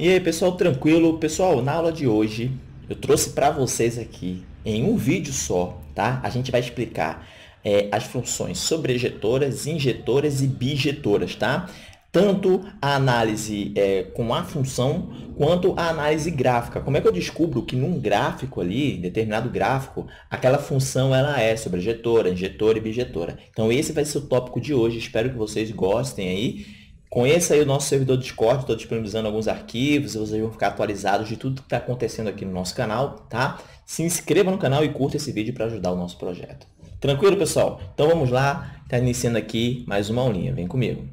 E aí, pessoal, tranquilo? Pessoal, na aula de hoje eu trouxe para vocês aqui em um vídeo só, tá? A gente vai explicar é, as funções sobrejetoras, injetoras e bijetoras, tá? Tanto a análise é, com a função quanto a análise gráfica. Como é que eu descubro que num gráfico ali, determinado gráfico, aquela função ela é sobrejetora, injetora e bijetora. Então esse vai ser o tópico de hoje. Espero que vocês gostem aí Conheça aí o nosso servidor Discord, estou disponibilizando alguns arquivos, vocês vão ficar atualizados de tudo que está acontecendo aqui no nosso canal, tá? Se inscreva no canal e curta esse vídeo para ajudar o nosso projeto. Tranquilo, pessoal? Então vamos lá, está iniciando aqui mais uma aulinha, vem comigo.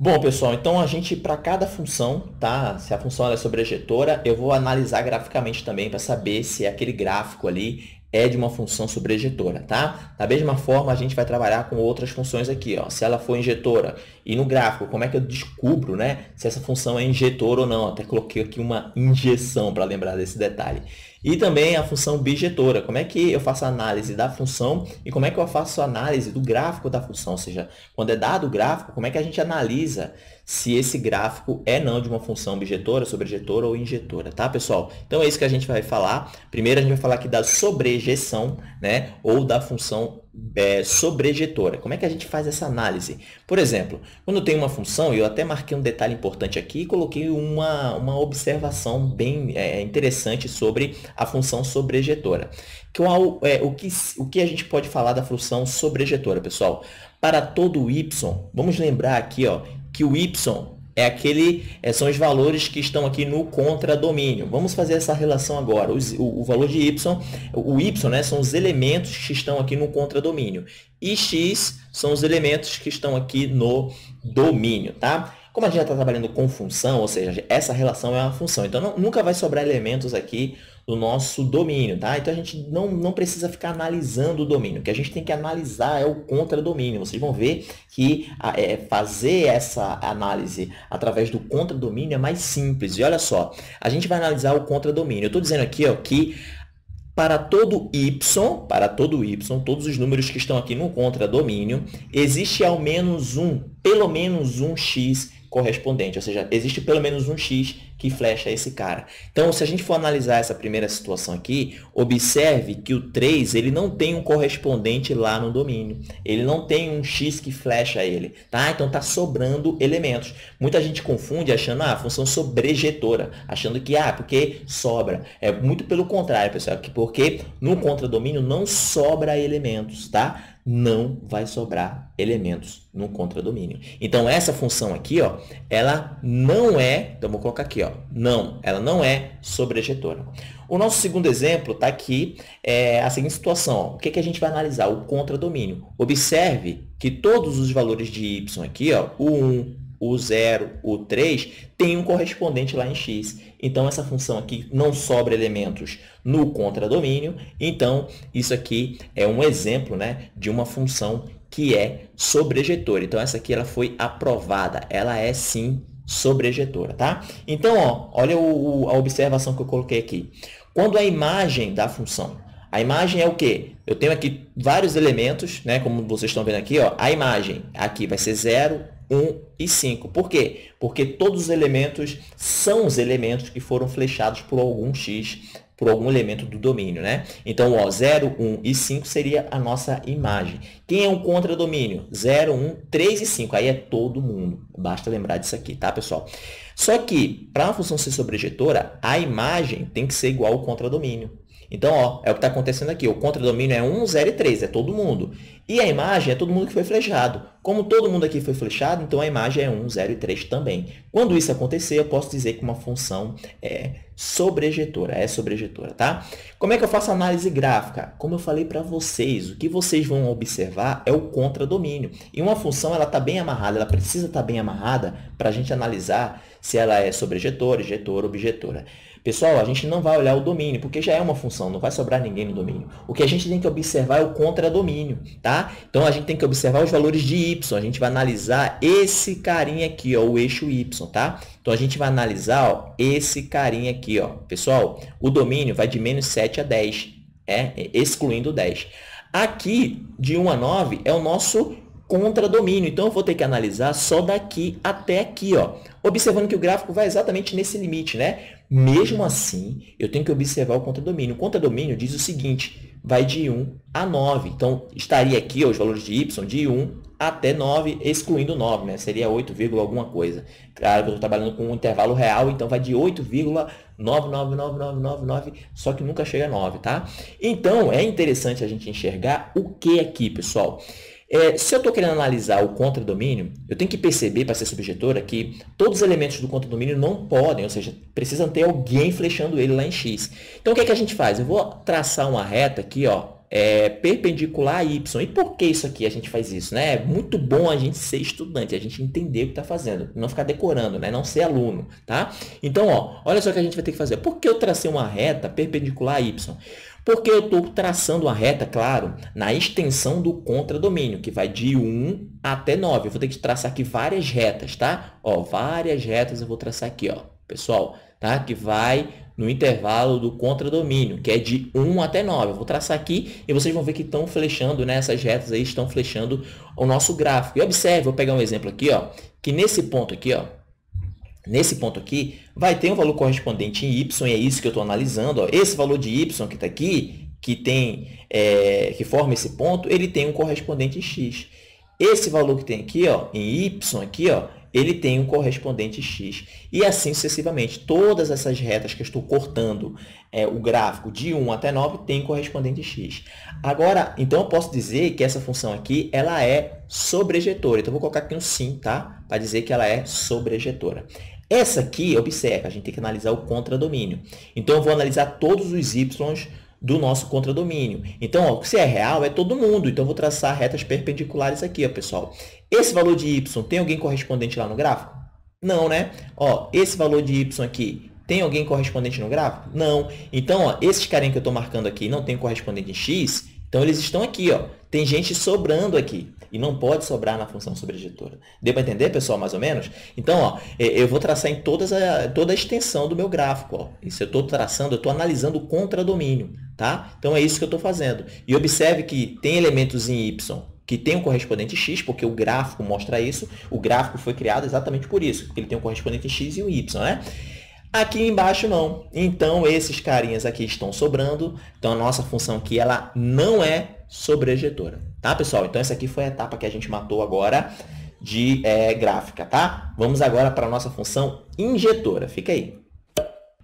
Bom, pessoal, então a gente, para cada função, tá? Se a função é sobrejetora, eu vou analisar graficamente também para saber se aquele gráfico ali é de uma função sobrejetora, tá? Da mesma forma, a gente vai trabalhar com outras funções aqui, ó. Se ela for injetora e no gráfico, como é que eu descubro, né, se essa função é injetora ou não? Até coloquei aqui uma injeção para lembrar desse detalhe. E também a função bijetora, como é que eu faço a análise da função e como é que eu faço a análise do gráfico da função, ou seja, quando é dado o gráfico, como é que a gente analisa se esse gráfico é não de uma função bijetora, sobrejetora ou injetora, tá, pessoal? Então é isso que a gente vai falar. Primeiro a gente vai falar aqui da sobrejeção, né, ou da função é, sobrejetora. Como é que a gente faz essa análise? Por exemplo, quando tem uma função, eu até marquei um detalhe importante aqui e coloquei uma, uma observação bem é, interessante sobre a função sobrejetora. Qual, é, o, que, o que a gente pode falar da função sobrejetora, pessoal? Para todo y, vamos lembrar aqui ó, que o y é aquele, é, são os valores que estão aqui no contradomínio. Vamos fazer essa relação agora. O, o, o, valor de y, o y né, são os elementos que estão aqui no contradomínio. E x são os elementos que estão aqui no domínio, tá? Como a gente já está trabalhando com função, ou seja, essa relação é uma função. Então, não, nunca vai sobrar elementos aqui do nosso domínio, tá? Então a gente não, não precisa ficar analisando o domínio. O que a gente tem que analisar é o contradomínio. Vocês vão ver que é, fazer essa análise através do contradomínio é mais simples. E olha só, a gente vai analisar o contradomínio. Eu estou dizendo aqui ó, que para todo y, para todo y, todos os números que estão aqui no contradomínio, existe ao menos um, pelo menos um x correspondente, ou seja, existe pelo menos um x que flecha esse cara. Então, se a gente for analisar essa primeira situação aqui, observe que o 3 ele não tem um correspondente lá no domínio. Ele não tem um x que flecha ele. Tá? Então, está sobrando elementos. Muita gente confunde achando ah, a função sobrejetora, achando que ah, porque sobra. É muito pelo contrário, pessoal, que porque no contradomínio não sobra elementos, tá? Não vai sobrar elementos no contradomínio. Então, essa função aqui, ó, ela não é, então vou colocar aqui, ó, não, ela não é sobrejetora. O nosso segundo exemplo está aqui, é a seguinte situação, ó, o que, que a gente vai analisar? O contradomínio. Observe que todos os valores de y aqui, ó, o 1, o 0, o 3, tem um correspondente lá em x. Então, essa função aqui não sobra elementos no contradomínio. Então, isso aqui é um exemplo né, de uma função que é sobrejetora. Então, essa aqui ela foi aprovada. Ela é, sim, sobrejetora. Tá? Então, ó, olha o, a observação que eu coloquei aqui. Quando a imagem da função a imagem é o quê? Eu tenho aqui vários elementos, né? como vocês estão vendo aqui. Ó, a imagem aqui vai ser 0, 1 e 5. Por quê? Porque todos os elementos são os elementos que foram flechados por algum x, por algum elemento do domínio, né? Então, ó, 0, 1 e 5 seria a nossa imagem. Quem é um contradomínio? 0, 1, 3 e 5. Aí é todo mundo. Basta lembrar disso aqui, tá, pessoal? Só que, para uma função ser sobrejetora, a imagem tem que ser igual ao contradomínio. Então, ó, é o que está acontecendo aqui. O contradomínio é 1, 0 e 3, é todo mundo. E a imagem é todo mundo que foi flechado. Como todo mundo aqui foi flechado, então a imagem é 1, 0 e 3 também. Quando isso acontecer, eu posso dizer que uma função é sobrejetora, é sobrejetora, tá? Como é que eu faço análise gráfica? Como eu falei para vocês, o que vocês vão observar é o contradomínio. E uma função, ela está bem amarrada, ela precisa estar tá bem amarrada para a gente analisar se ela é sobrejetora, ejetora, objetora. Pessoal, a gente não vai olhar o domínio, porque já é uma função, não vai sobrar ninguém no domínio. O que a gente tem que observar é o contradomínio, tá? Então, a gente tem que observar os valores de y. A gente vai analisar esse carinha aqui, ó, o eixo y, tá? Então, a gente vai analisar ó, esse carinha aqui, ó. Pessoal, o domínio vai de menos 7 a 10, é, excluindo 10. Aqui, de 1 a 9, é o nosso contradomínio. Então, eu vou ter que analisar só daqui até aqui, ó. Observando que o gráfico vai exatamente nesse limite, né? Mesmo assim, eu tenho que observar o contradomínio. O contradomínio diz o seguinte, vai de 1 a 9. Então, estaria aqui ó, os valores de y de 1 até 9, excluindo 9, né? Seria 8, alguma coisa. Claro que eu estou trabalhando com um intervalo real, então vai de 8,999999, só que nunca chega a 9, tá? Então, é interessante a gente enxergar o que aqui, pessoal? É, se eu estou querendo analisar o contradomínio, eu tenho que perceber, para ser subjetora, que todos os elementos do contradomínio não podem, ou seja, precisam ter alguém flechando ele lá em X. Então, o que, é que a gente faz? Eu vou traçar uma reta aqui, ó, é, perpendicular a y. E por que isso aqui a gente faz isso? Né? É muito bom a gente ser estudante, a gente entender o que está fazendo, não ficar decorando, né? não ser aluno. Tá? Então, ó, olha só o que a gente vai ter que fazer. Por que eu tracei uma reta perpendicular a y? Porque eu estou traçando uma reta, claro, na extensão do contradomínio, que vai de 1 até 9. Eu vou ter que traçar aqui várias retas, tá? Ó, várias retas eu vou traçar aqui, ó. Pessoal, tá? Que vai no intervalo do contradomínio, que é de 1 até 9. Eu vou traçar aqui e vocês vão ver que estão flechando, né? essas retas aí estão flechando o nosso gráfico. E observe, vou pegar um exemplo aqui, ó, que nesse ponto aqui, ó, nesse ponto aqui, vai ter um valor correspondente em y, e é isso que eu estou analisando. Ó. Esse valor de y que está aqui, que, tem, é, que forma esse ponto, ele tem um correspondente em x. Esse valor que tem aqui, ó, em y, aqui, ó, ele tem um correspondente x. E assim sucessivamente. Todas essas retas que eu estou cortando é, o gráfico de 1 até 9 tem correspondente x. Agora, então eu posso dizer que essa função aqui ela é sobrejetora. Então, eu vou colocar aqui um sim, tá? Para dizer que ela é sobrejetora. Essa aqui, observa, a gente tem que analisar o contradomínio. Então, eu vou analisar todos os y's do nosso contradomínio. Então, ó, se é real, é todo mundo. Então, eu vou traçar retas perpendiculares aqui, ó, pessoal. Esse valor de y, tem alguém correspondente lá no gráfico? Não, né? Ó, esse valor de y aqui, tem alguém correspondente no gráfico? Não. Então, ó, esses carinhos que eu estou marcando aqui não tem correspondente em x, então eles estão aqui. Ó. Tem gente sobrando aqui. E não pode sobrar na função sobreeditora. Deu para entender, pessoal, mais ou menos? Então, ó, eu vou traçar em todas a, toda a extensão do meu gráfico. Ó. Isso eu estou traçando, eu estou analisando o contradomínio. Tá? Então, é isso que eu estou fazendo. E observe que tem elementos em y que tem um correspondente x, porque o gráfico mostra isso. O gráfico foi criado exatamente por isso, porque ele tem um correspondente x e um y, né? Aqui embaixo não. Então, esses carinhas aqui estão sobrando. Então, a nossa função aqui ela não é sobrejetora. Tá, pessoal? Então, essa aqui foi a etapa que a gente matou agora de é, gráfica, tá? Vamos agora para a nossa função injetora. Fica aí.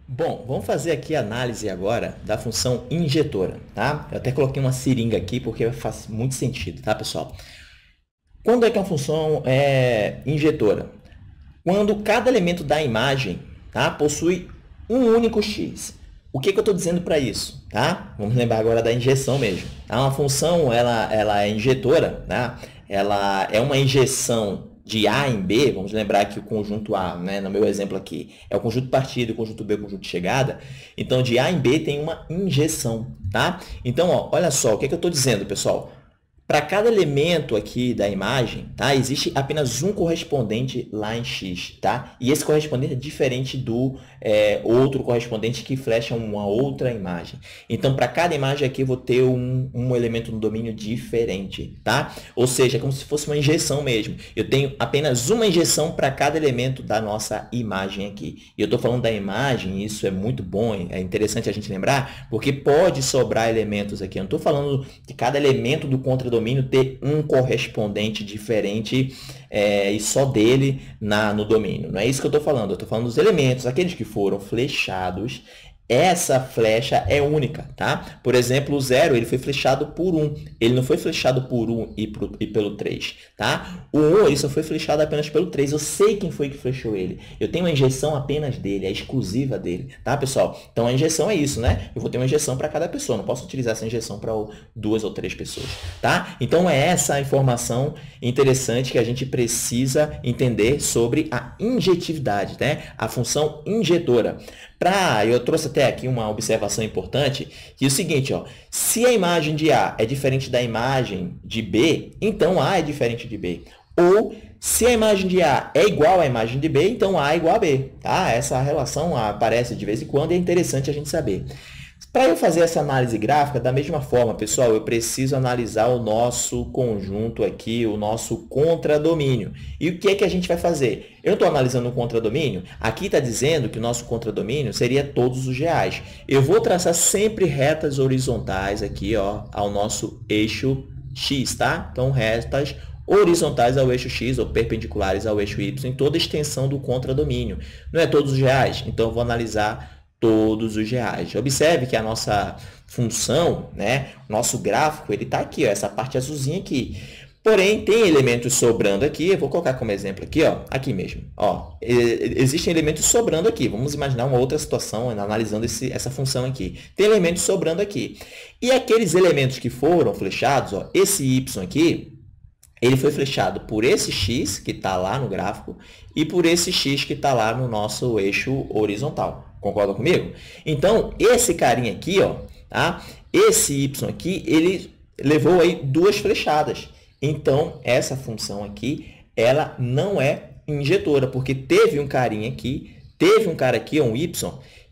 Bom, vamos fazer aqui a análise agora da função injetora, tá? Eu até coloquei uma seringa aqui porque faz muito sentido, tá, pessoal? Quando é que a função é injetora? Quando cada elemento da imagem tá, possui um único x. O que, que eu estou dizendo para isso? Tá? Vamos lembrar agora da injeção mesmo. Tá? Uma função ela, ela é injetora, tá? ela é uma injeção de A em B, vamos lembrar que o conjunto A, né, no meu exemplo aqui, é o conjunto partido, o conjunto B o conjunto de chegada. Então, de A em B tem uma injeção, tá? Então, ó, olha só, o que, é que eu estou dizendo, pessoal? Para cada elemento aqui da imagem, tá? existe apenas um correspondente lá em X. Tá? E esse correspondente é diferente do é, outro correspondente que flecha uma outra imagem. Então, para cada imagem aqui, eu vou ter um, um elemento no domínio diferente. Tá? Ou seja, é como se fosse uma injeção mesmo. Eu tenho apenas uma injeção para cada elemento da nossa imagem aqui. E eu estou falando da imagem, isso é muito bom, é interessante a gente lembrar, porque pode sobrar elementos aqui. Eu não estou falando de cada elemento do contradomínio domínio ter um correspondente diferente é, e só dele na, no domínio. Não é isso que eu estou falando. Eu estou falando dos elementos, aqueles que foram flechados essa flecha é única, tá? Por exemplo, o zero ele foi flechado por 1. Ele não foi flechado por 1 e, por, e pelo 3, tá? O 1 ele só foi flechado apenas pelo 3. Eu sei quem foi que flechou ele. Eu tenho uma injeção apenas dele, é exclusiva dele, tá, pessoal? Então, a injeção é isso, né? Eu vou ter uma injeção para cada pessoa. Não posso utilizar essa injeção para duas ou três pessoas, tá? Então, é essa informação interessante que a gente precisa entender sobre a injetividade, né? A função injetora. Pra, eu trouxe até aqui uma observação importante, que é o seguinte, ó, se a imagem de A é diferente da imagem de B, então A é diferente de B. Ou se a imagem de A é igual à imagem de B, então A é igual a B. Tá? Essa relação aparece de vez em quando e é interessante a gente saber. Para eu fazer essa análise gráfica, da mesma forma, pessoal, eu preciso analisar o nosso conjunto aqui, o nosso contradomínio. E o que é que a gente vai fazer? Eu estou analisando o contradomínio, aqui está dizendo que o nosso contradomínio seria todos os reais. Eu vou traçar sempre retas horizontais aqui ó, ao nosso eixo X, tá? Então, retas horizontais ao eixo X ou perpendiculares ao eixo Y em toda extensão do contradomínio. Não é todos os reais? Então, vou analisar todos os reais. Observe que a nossa função, né, nosso gráfico, ele está aqui, ó, essa parte azulzinha aqui. Porém, tem elementos sobrando aqui, eu vou colocar como exemplo aqui, ó, aqui mesmo. Ó, existem elementos sobrando aqui. Vamos imaginar uma outra situação analisando esse, essa função aqui. Tem elementos sobrando aqui. E aqueles elementos que foram flechados, ó, esse y aqui, ele foi flechado por esse x que está lá no gráfico e por esse x que está lá no nosso eixo horizontal. Concorda comigo? Então, esse carinha aqui, ó, tá? esse y aqui, ele levou aí duas flechadas. Então, essa função aqui, ela não é injetora, porque teve um carinha aqui, teve um cara aqui, um y,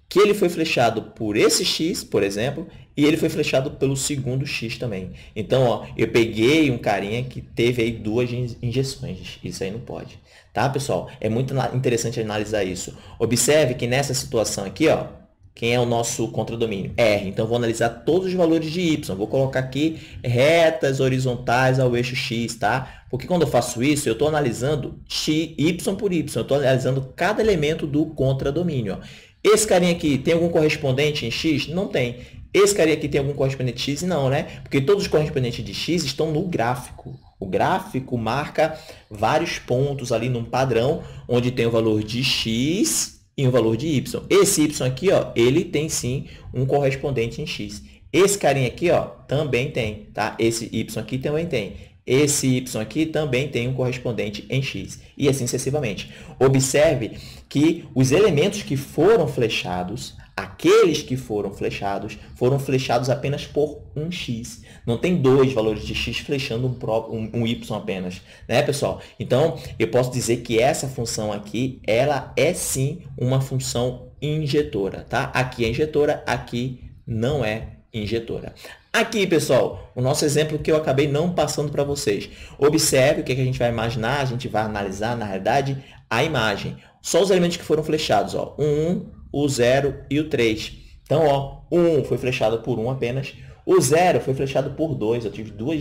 que ele foi flechado por esse x, por exemplo, e ele foi flechado pelo segundo x também. Então, ó, eu peguei um carinha que teve aí duas injeções. Isso aí não pode. Tá, pessoal? É muito interessante analisar isso. Observe que nessa situação aqui, ó, quem é o nosso contradomínio? R. Então, vou analisar todos os valores de y. Vou colocar aqui retas horizontais ao eixo x, tá? Porque quando eu faço isso, eu estou analisando x, y por y. Eu estou analisando cada elemento do contradomínio. Ó. Esse carinha aqui tem algum correspondente em x? Não tem. Esse cara aqui tem algum correspondente x? Não, né? Porque todos os correspondentes de x estão no gráfico. O gráfico marca vários pontos ali num padrão, onde tem o valor de x e o valor de y. Esse y aqui, ó, ele tem sim um correspondente em x. Esse carinha aqui, ó, também tem, tá? Esse y aqui também tem. Esse y aqui também tem um correspondente em x. E assim sucessivamente. Observe que os elementos que foram flechados, aqueles que foram flechados, foram flechados apenas por um x. Não tem dois valores de x flechando um, um, y apenas, né, pessoal? Então, eu posso dizer que essa função aqui, ela é sim uma função injetora, tá? Aqui é injetora, aqui não é injetora. Aqui, pessoal, o nosso exemplo que eu acabei não passando para vocês. Observe o que, é que a gente vai imaginar, a gente vai analisar, na realidade, a imagem. Só os elementos que foram flechados, ó. 1, o 0 e o 3. Então, ó, o 1 foi flechado por 1 apenas, o 0 foi flechado por 2. Eu tive duas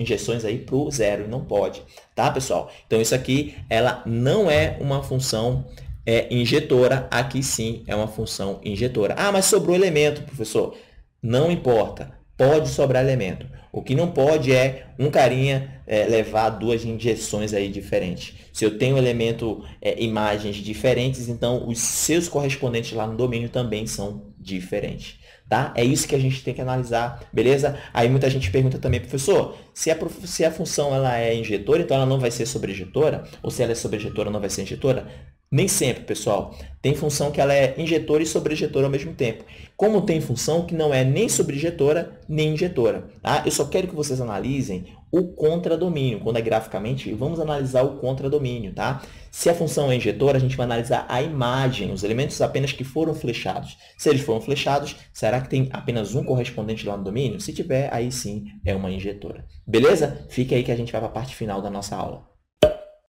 injeções aí para o 0 e não pode, tá, pessoal? Então, isso aqui, ela não é uma função é, injetora, aqui sim é uma função injetora. Ah, mas sobrou elemento, professor. Não importa, pode sobrar elemento. O que não pode é um carinha é, levar duas injeções aí diferentes. Se eu tenho elemento é, imagens diferentes, então os seus correspondentes lá no domínio também são diferentes. Tá? É isso que a gente tem que analisar, beleza? Aí muita gente pergunta também, professor, se a, se a função ela é injetora, então ela não vai ser sobrejetora? Ou se ela é sobrejetora, não vai ser injetora? Nem sempre, pessoal. Tem função que ela é injetora e sobrejetora ao mesmo tempo. Como tem função que não é nem sobrejetora nem injetora. Tá? Eu só quero que vocês analisem o contradomínio. Quando é graficamente, vamos analisar o contradomínio. Tá? Se a função é injetora, a gente vai analisar a imagem, os elementos apenas que foram flechados. Se eles foram flechados, será que tem apenas um correspondente lá no domínio? Se tiver, aí sim é uma injetora. Beleza? Fique aí que a gente vai para a parte final da nossa aula.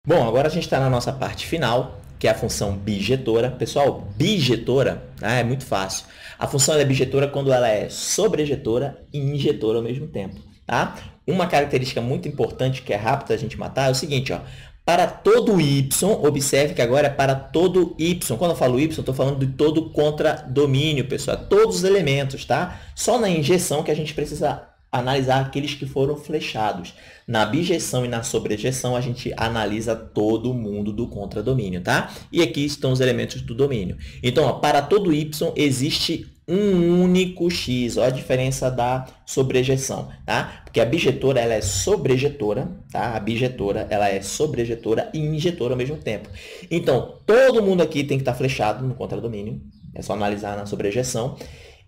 Bom, agora a gente está na nossa parte final que é a função bijetora. Pessoal, bijetora ah, é muito fácil. A função é bijetora quando ela é sobrejetora e injetora ao mesmo tempo. Tá? Uma característica muito importante que é rápida a gente matar é o seguinte, ó, para todo y, observe que agora é para todo y. Quando eu falo y, estou falando de todo contradomínio, pessoal. Todos os elementos, tá? Só na injeção que a gente precisa analisar aqueles que foram flechados. Na bijeção e na sobrejeção, a gente analisa todo mundo do contradomínio, tá? E aqui estão os elementos do domínio. Então, ó, para todo y existe um único x. Olha a diferença da sobrejeção, tá? Porque a bijetora, ela é sobrejetora, tá? A bijetora, ela é sobrejetora e injetora ao mesmo tempo. Então, todo mundo aqui tem que estar flechado no contradomínio. É só analisar na sobrejeção.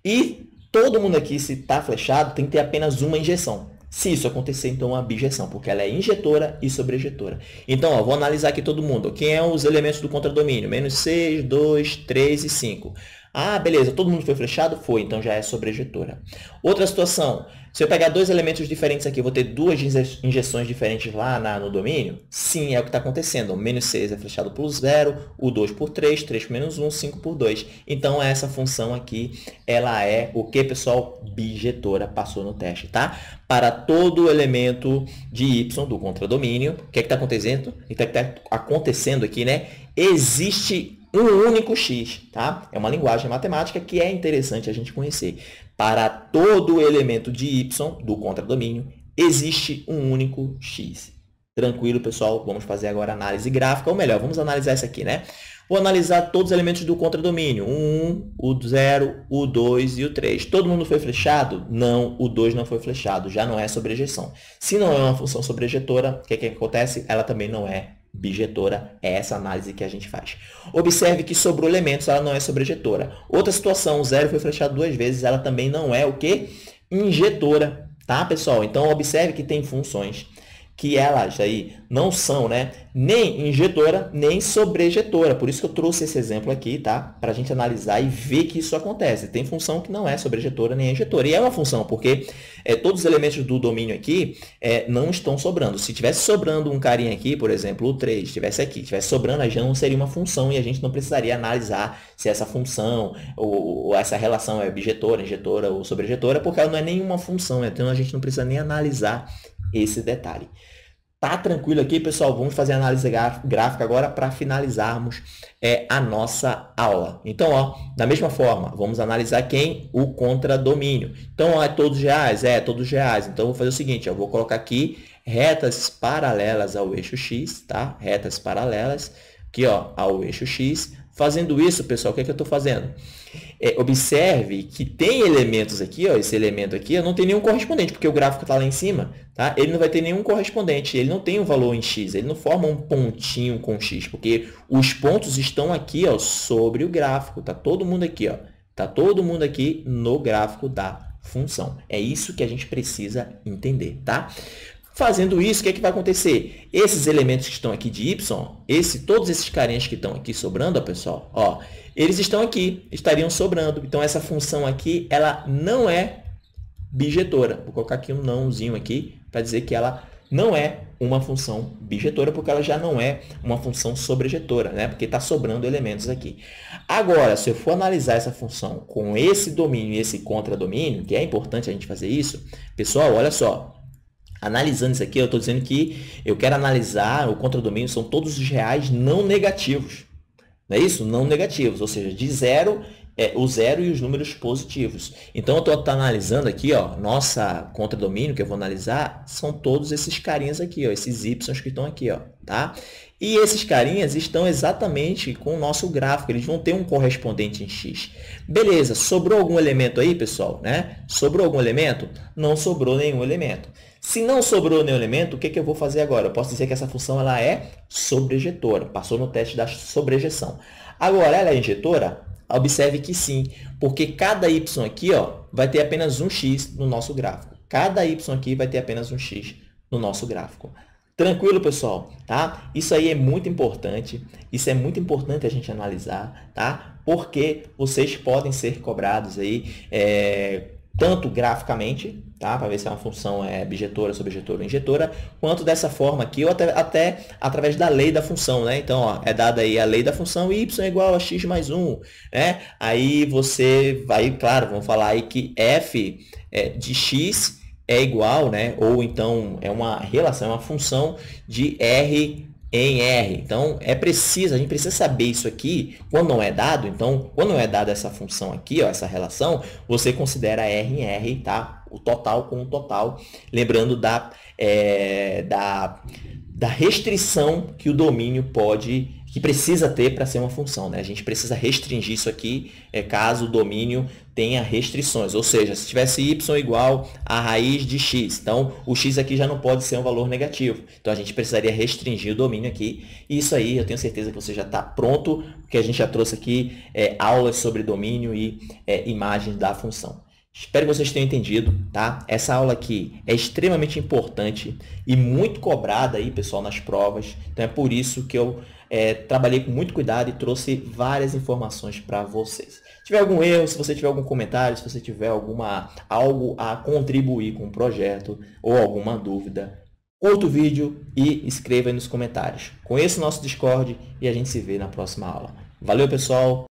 E todo mundo aqui, se está flechado, tem que ter apenas uma injeção. Se isso acontecer, então é uma bijeção, porque ela é injetora e sobrejetora. Então, ó, vou analisar aqui todo mundo. Quem é os elementos do contradomínio? Menos 6, 2, 3 e 5. Ah, beleza, todo mundo foi flechado? Foi, então já é sobrejetora. Outra situação, se eu pegar dois elementos diferentes aqui, vou ter duas injeções diferentes lá na, no domínio? Sim, é o que está acontecendo. O menos 6 é flechado por 0, o 2 por 3, 3 por menos 1, 5 por 2. Então, essa função aqui, ela é o que, pessoal? Bijetora, passou no teste, tá? Para todo elemento de y do contradomínio, o que é está acontecendo? O que é está acontecendo aqui, né? Existe um único x, tá? É uma linguagem matemática que é interessante a gente conhecer. Para todo elemento de y do contradomínio, existe um único x. Tranquilo, pessoal? Vamos fazer agora análise gráfica, ou melhor, vamos analisar isso aqui, né? Vou analisar todos os elementos do contradomínio. O 1, o 0, o 2 e o 3. Todo mundo foi flechado? Não, o 2 não foi flechado. Já não é sobrejeção. Se não é uma função sobrejetora, o que, que acontece? Ela também não é bijetora, é essa análise que a gente faz. Observe que sobrou elementos, ela não é sobrejetora. Outra situação, o zero foi flechado duas vezes, ela também não é o que? Injetora, tá, pessoal? Então, observe que tem funções que elas aí não são né, nem injetora, nem sobrejetora. Por isso que eu trouxe esse exemplo aqui, tá? Para a gente analisar e ver que isso acontece. Tem função que não é sobrejetora nem injetora. E é uma função, porque é, todos os elementos do domínio aqui é, não estão sobrando. Se tivesse sobrando um carinha aqui, por exemplo, o 3, estivesse aqui, estivesse sobrando, aí já não seria uma função e a gente não precisaria analisar se essa função ou, ou essa relação é bijetora, injetora ou sobrejetora, porque ela não é nenhuma função. Então a gente não precisa nem analisar esse detalhe. Tá tranquilo aqui, pessoal? Vamos fazer a análise gráfica agora para finalizarmos é, a nossa aula. Então, ó, da mesma forma, vamos analisar quem? O contradomínio. Então, ó, é todos reais? É, todos reais. Então, vou fazer o seguinte, eu vou colocar aqui retas paralelas ao eixo x, tá? Retas paralelas aqui, ó, ao eixo x. Fazendo isso, pessoal, o que, é que eu estou fazendo? É, observe que tem elementos aqui, ó, esse elemento aqui, não tem nenhum correspondente, porque o gráfico está lá em cima, tá? ele não vai ter nenhum correspondente, ele não tem um valor em x, ele não forma um pontinho com x, porque os pontos estão aqui ó, sobre o gráfico, tá todo mundo aqui, ó, tá todo mundo aqui no gráfico da função. É isso que a gente precisa entender, tá? Fazendo isso, o que, é que vai acontecer? Esses elementos que estão aqui de y, esse, todos esses carinhas que estão aqui sobrando, ó, pessoal, ó, eles estão aqui, estariam sobrando. Então, essa função aqui, ela não é bijetora. Vou colocar aqui um nãozinho aqui para dizer que ela não é uma função bijetora, porque ela já não é uma função sobrejetora, né? porque está sobrando elementos aqui. Agora, se eu for analisar essa função com esse domínio e esse contradomínio, que é importante a gente fazer isso, pessoal, olha só, Analisando isso aqui, eu estou dizendo que eu quero analisar o contradomínio, são todos os reais não negativos. Não é isso? Não negativos, ou seja, de zero, é, o zero e os números positivos. Então, eu estou analisando aqui, ó, nossa contradomínio que eu vou analisar, são todos esses carinhas aqui, ó, esses y que estão aqui, ó, tá? E esses carinhas estão exatamente com o nosso gráfico, eles vão ter um correspondente em x. Beleza, sobrou algum elemento aí, pessoal? Né? Sobrou algum elemento? Não sobrou nenhum elemento. Se não sobrou nenhum elemento, o que, que eu vou fazer agora? Eu posso dizer que essa função ela é sobrejetora, passou no teste da sobrejeção. Agora, ela é injetora? Observe que sim, porque cada y aqui ó, vai ter apenas um x no nosso gráfico. Cada y aqui vai ter apenas um x no nosso gráfico. Tranquilo, pessoal? Tá? Isso aí é muito importante. Isso é muito importante a gente analisar, tá? Porque vocês podem ser cobrados aí é, tanto graficamente, tá? para ver se é uma função é bijetora, sobjetora ou injetora, quanto dessa forma aqui, ou até, até através da lei da função. Né? Então, ó, é dada aí a lei da função y é igual a x mais 1. Né? Aí você vai, claro, vamos falar aí que f é, de x é igual, né? ou então é uma relação, é uma função de r em R. Então, é preciso, a gente precisa saber isso aqui quando não é dado. Então, quando não é dada essa função aqui, ó, essa relação, você considera R em R, tá? O total com o total. Lembrando da, é, da, da restrição que o domínio pode que precisa ter para ser uma função. Né? A gente precisa restringir isso aqui é, caso o domínio tenha restrições. Ou seja, se tivesse y igual a raiz de x, então o x aqui já não pode ser um valor negativo. Então a gente precisaria restringir o domínio aqui. E isso aí eu tenho certeza que você já está pronto, porque a gente já trouxe aqui é, aulas sobre domínio e é, imagens da função. Espero que vocês tenham entendido, tá? Essa aula aqui é extremamente importante e muito cobrada aí, pessoal, nas provas. Então é por isso que eu é, trabalhei com muito cuidado e trouxe várias informações para vocês. Tiver algum erro, se você tiver algum comentário, se você tiver alguma algo a contribuir com o projeto ou alguma dúvida, curta o vídeo e escreva aí nos comentários. Conheça o nosso Discord e a gente se vê na próxima aula. Valeu, pessoal!